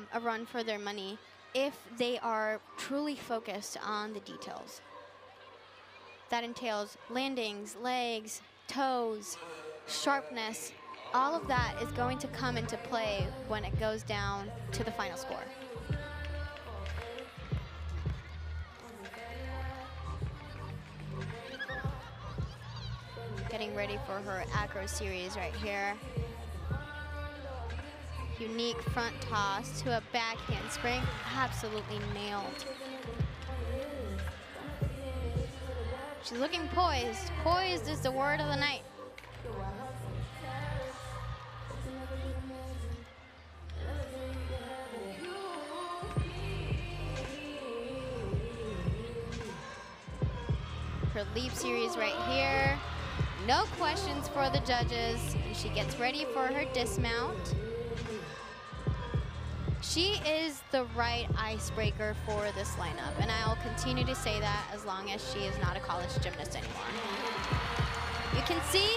um, a run for their money if they are truly focused on the details. That entails landings, legs, toes, sharpness. All of that is going to come into play when it goes down to the final score. Getting ready for her acro series right here. Unique front toss to a back handspring, absolutely nailed. She's looking poised. Poised is the word of the night. Her leap series right here. No questions for the judges. And she gets ready for her dismount. She is the right icebreaker for this lineup, and I'll continue to say that as long as she is not a college gymnast anymore. You can see